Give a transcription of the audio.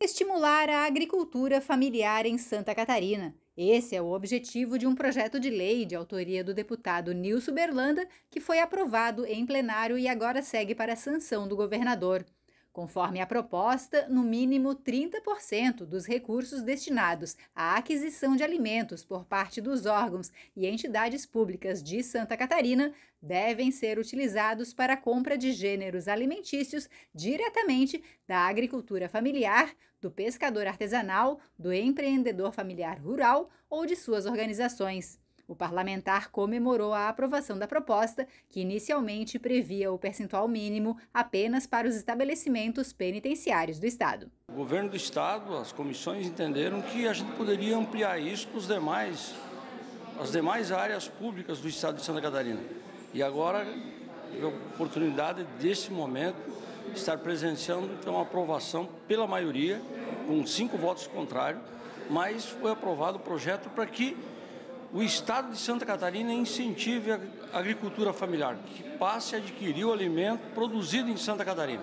Estimular a agricultura familiar em Santa Catarina. Esse é o objetivo de um projeto de lei de autoria do deputado Nilson Berlanda, que foi aprovado em plenário e agora segue para a sanção do governador. Conforme a proposta, no mínimo 30% dos recursos destinados à aquisição de alimentos por parte dos órgãos e entidades públicas de Santa Catarina devem ser utilizados para a compra de gêneros alimentícios diretamente da agricultura familiar, do pescador artesanal, do empreendedor familiar rural ou de suas organizações. O parlamentar comemorou a aprovação da proposta, que inicialmente previa o percentual mínimo apenas para os estabelecimentos penitenciários do Estado. O governo do Estado, as comissões entenderam que a gente poderia ampliar isso para os demais, as demais áreas públicas do Estado de Santa Catarina. E agora, a oportunidade desse momento, estar presenciando então a aprovação pela maioria, com cinco votos contrários, mas foi aprovado o projeto para que o Estado de Santa Catarina incentive a agricultura familiar, que passe a adquirir o alimento produzido em Santa Catarina.